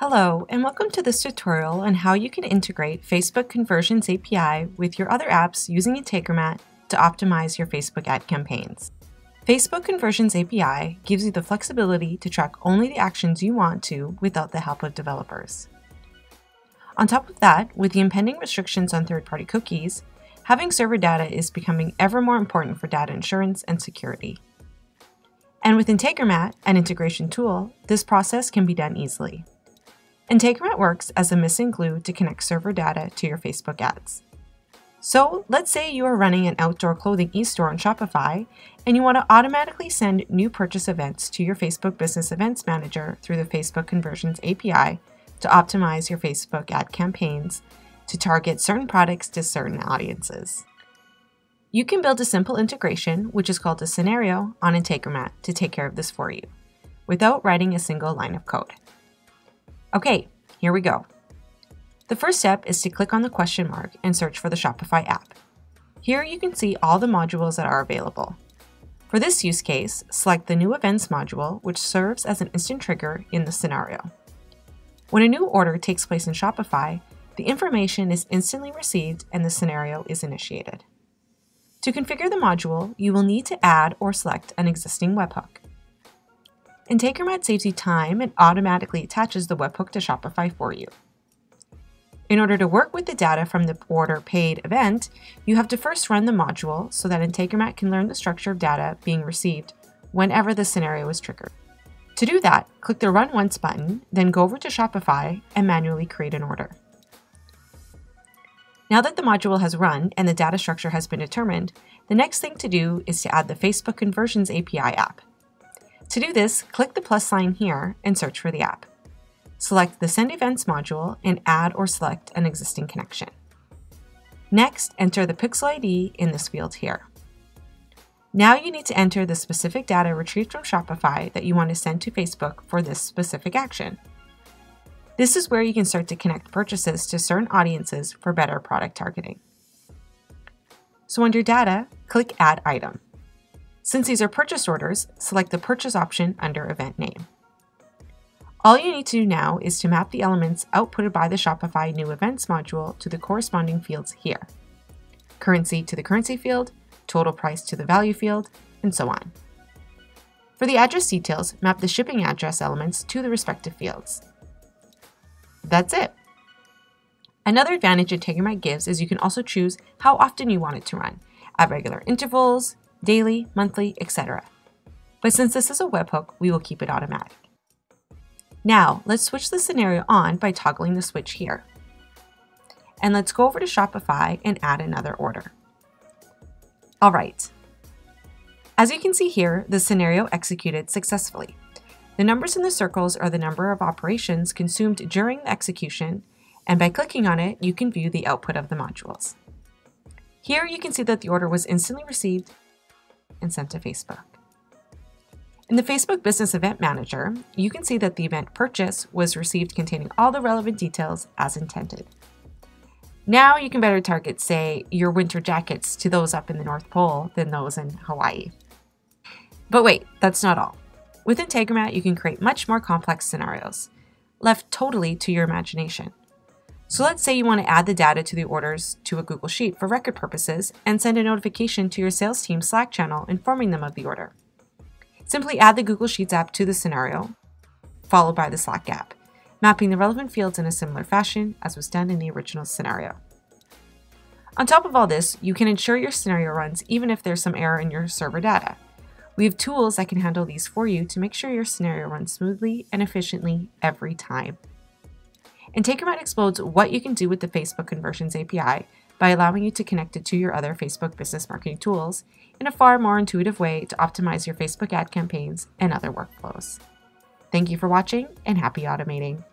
Hello, and welcome to this tutorial on how you can integrate Facebook Conversions API with your other apps using Integromat to optimize your Facebook ad campaigns. Facebook Conversions API gives you the flexibility to track only the actions you want to without the help of developers. On top of that, with the impending restrictions on third-party cookies, having server data is becoming ever more important for data insurance and security. And with Integromat, an integration tool, this process can be done easily. Integromat works as a missing glue to connect server data to your Facebook ads. So let's say you are running an outdoor clothing e-store on Shopify and you want to automatically send new purchase events to your Facebook Business Events Manager through the Facebook Conversions API to optimize your Facebook ad campaigns to target certain products to certain audiences. You can build a simple integration, which is called a scenario, on Integromat to take care of this for you, without writing a single line of code. Okay, here we go. The first step is to click on the question mark and search for the Shopify app. Here you can see all the modules that are available. For this use case, select the New Events module, which serves as an instant trigger in the scenario. When a new order takes place in Shopify, the information is instantly received and the scenario is initiated. To configure the module, you will need to add or select an existing webhook. Integromat saves you time and automatically attaches the webhook to Shopify for you. In order to work with the data from the order paid event, you have to first run the module so that Integromat can learn the structure of data being received whenever the scenario is triggered. To do that, click the Run Once button, then go over to Shopify and manually create an order. Now that the module has run and the data structure has been determined, the next thing to do is to add the Facebook Conversions API app. To do this, click the plus sign here and search for the app. Select the Send Events module and add or select an existing connection. Next, enter the Pixel ID in this field here. Now you need to enter the specific data retrieved from Shopify that you want to send to Facebook for this specific action. This is where you can start to connect purchases to certain audiences for better product targeting. So under Data, click Add Item. Since these are purchase orders, select the purchase option under event name. All you need to do now is to map the elements outputted by the Shopify New Events module to the corresponding fields here. Currency to the currency field, total price to the value field, and so on. For the address details, map the shipping address elements to the respective fields. That's it. Another advantage Integromat gives is you can also choose how often you want it to run, at regular intervals, daily, monthly, etc. But since this is a webhook, we will keep it automatic. Now, let's switch the scenario on by toggling the switch here. And let's go over to Shopify and add another order. All right. As you can see here, the scenario executed successfully. The numbers in the circles are the number of operations consumed during the execution, and by clicking on it, you can view the output of the modules. Here you can see that the order was instantly received and sent to Facebook. In the Facebook Business Event Manager, you can see that the event purchase was received containing all the relevant details as intended. Now you can better target, say, your winter jackets to those up in the North Pole than those in Hawaii. But wait, that's not all. With Integromat, you can create much more complex scenarios, left totally to your imagination. So let's say you want to add the data to the orders to a Google Sheet for record purposes and send a notification to your sales team Slack channel informing them of the order. Simply add the Google Sheets app to the scenario, followed by the Slack app, mapping the relevant fields in a similar fashion as was done in the original scenario. On top of all this, you can ensure your scenario runs even if there's some error in your server data. We have tools that can handle these for you to make sure your scenario runs smoothly and efficiently every time. Integromat explodes what you can do with the Facebook Conversions API by allowing you to connect it to your other Facebook business marketing tools in a far more intuitive way to optimize your Facebook ad campaigns and other workflows. Thank you for watching and happy automating.